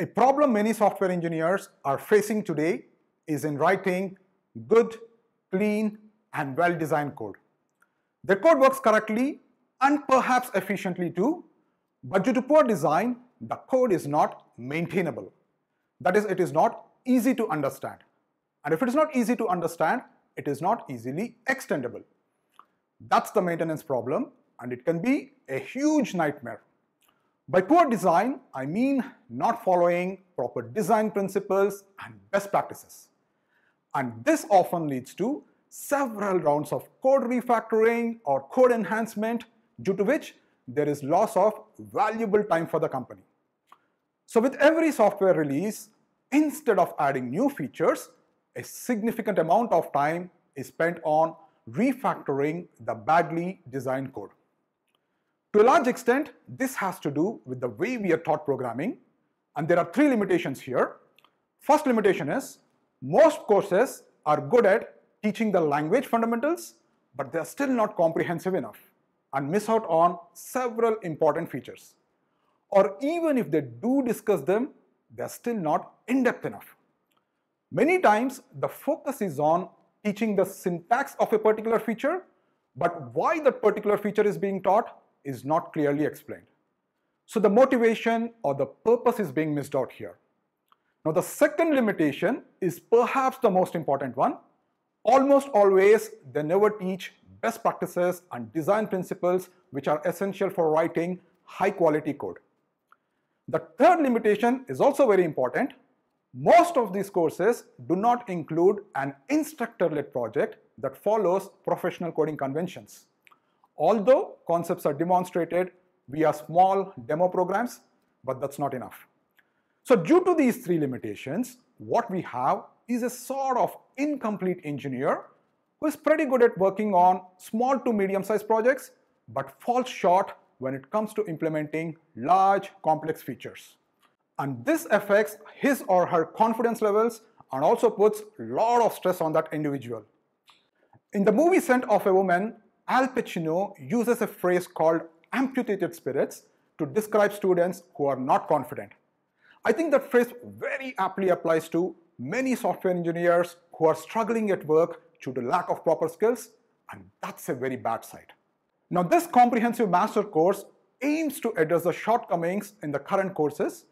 A problem many software engineers are facing today is in writing good, clean, and well-designed code. The code works correctly and perhaps efficiently too, but due to poor design, the code is not maintainable. That is, it is not easy to understand. And if it is not easy to understand, it is not easily extendable. That's the maintenance problem and it can be a huge nightmare. By poor design, I mean not following proper design principles and best practices. And this often leads to several rounds of code refactoring or code enhancement due to which there is loss of valuable time for the company. So with every software release, instead of adding new features, a significant amount of time is spent on refactoring the badly designed code. To a large extent, this has to do with the way we are taught programming, and there are three limitations here. First limitation is, most courses are good at teaching the language fundamentals, but they are still not comprehensive enough and miss out on several important features. Or even if they do discuss them, they are still not in-depth enough. Many times, the focus is on teaching the syntax of a particular feature, but why that particular feature is being taught is not clearly explained. So the motivation or the purpose is being missed out here. Now the second limitation is perhaps the most important one. Almost always they never teach best practices and design principles which are essential for writing high quality code. The third limitation is also very important most of these courses do not include an instructor-led project that follows professional coding conventions. Although concepts are demonstrated via small demo programs, but that's not enough. So due to these three limitations, what we have is a sort of incomplete engineer who is pretty good at working on small to medium sized projects, but falls short when it comes to implementing large complex features and this affects his or her confidence levels and also puts a lot of stress on that individual. In the movie Scent of a Woman, Al Pacino uses a phrase called amputated spirits to describe students who are not confident. I think that phrase very aptly applies to many software engineers who are struggling at work due to lack of proper skills, and that's a very bad side. Now, this comprehensive master course aims to address the shortcomings in the current courses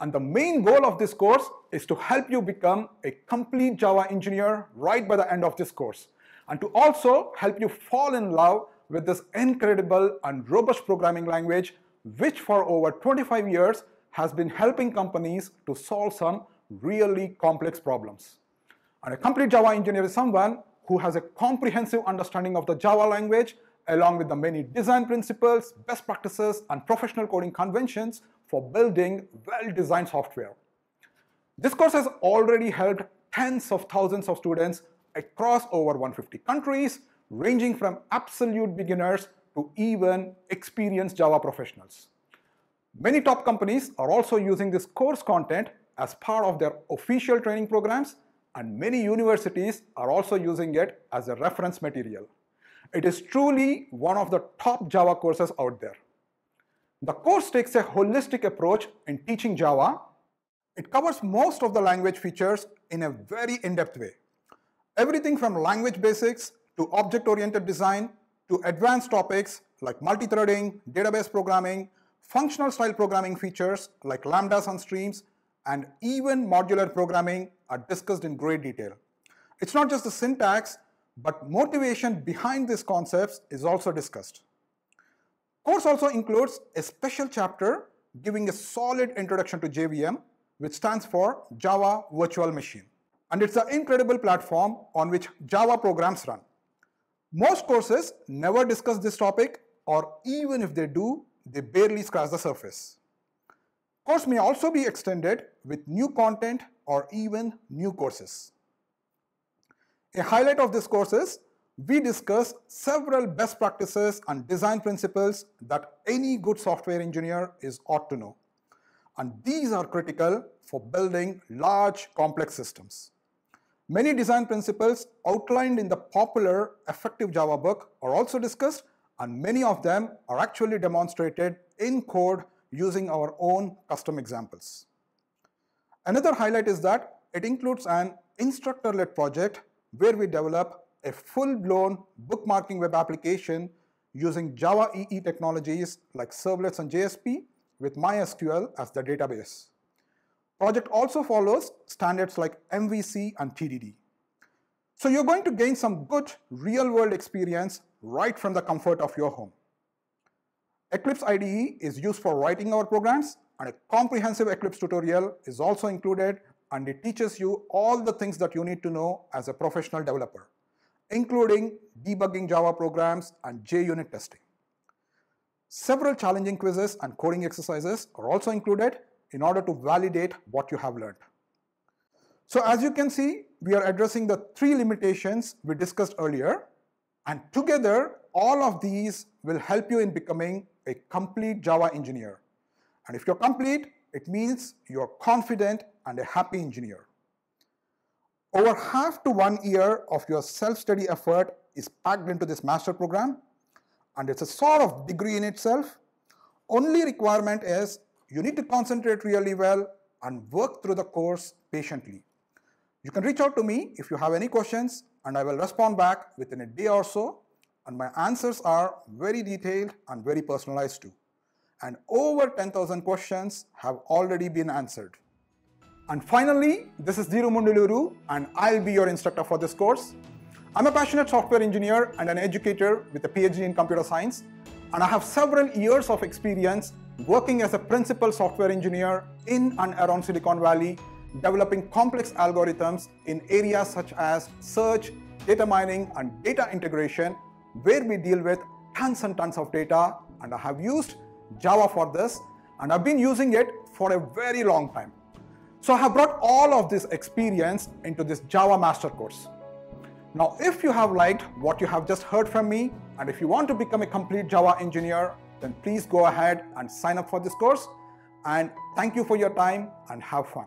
and the main goal of this course is to help you become a complete Java engineer right by the end of this course. And to also help you fall in love with this incredible and robust programming language, which for over 25 years has been helping companies to solve some really complex problems. And a complete Java engineer is someone who has a comprehensive understanding of the Java language along with the many design principles, best practices, and professional coding conventions for building well-designed software. This course has already helped tens of thousands of students across over 150 countries, ranging from absolute beginners to even experienced Java professionals. Many top companies are also using this course content as part of their official training programs and many universities are also using it as a reference material. It is truly one of the top Java courses out there. The course takes a holistic approach in teaching Java. It covers most of the language features in a very in-depth way. Everything from language basics to object-oriented design to advanced topics like multi-threading, database programming, functional style programming features like lambdas and streams, and even modular programming are discussed in great detail. It's not just the syntax, but motivation behind these concepts is also discussed. Course also includes a special chapter giving a solid introduction to JVM, which stands for Java Virtual Machine. And it's an incredible platform on which Java programs run. Most courses never discuss this topic, or even if they do, they barely scratch the surface. Course may also be extended with new content or even new courses. A highlight of this course is we discuss several best practices and design principles that any good software engineer is ought to know. And these are critical for building large complex systems. Many design principles outlined in the popular Effective Java book are also discussed and many of them are actually demonstrated in code using our own custom examples. Another highlight is that it includes an instructor-led project where we develop a full-blown bookmarking web application using Java EE technologies like servlets and JSP with MySQL as the database. Project also follows standards like MVC and TDD. So you're going to gain some good real-world experience right from the comfort of your home. Eclipse IDE is used for writing our programs and a comprehensive Eclipse tutorial is also included and it teaches you all the things that you need to know as a professional developer, including debugging Java programs and JUnit testing. Several challenging quizzes and coding exercises are also included in order to validate what you have learned. So as you can see, we are addressing the three limitations we discussed earlier and together all of these will help you in becoming a complete Java engineer. And if you're complete, it means you're confident and a happy engineer. Over half to one year of your self-study effort is packed into this master program and it's a sort of degree in itself. Only requirement is you need to concentrate really well and work through the course patiently. You can reach out to me if you have any questions and I will respond back within a day or so and my answers are very detailed and very personalized too and over 10,000 questions have already been answered. And finally, this is Dheeru Mundluru and I'll be your instructor for this course. I'm a passionate software engineer and an educator with a PhD in computer science and I have several years of experience working as a principal software engineer in and around Silicon Valley, developing complex algorithms in areas such as search, data mining and data integration where we deal with tons and tons of data and I have used Java for this and I've been using it for a very long time. So I have brought all of this experience into this Java Master course. Now, if you have liked what you have just heard from me and if you want to become a complete Java engineer, then please go ahead and sign up for this course. And thank you for your time and have fun.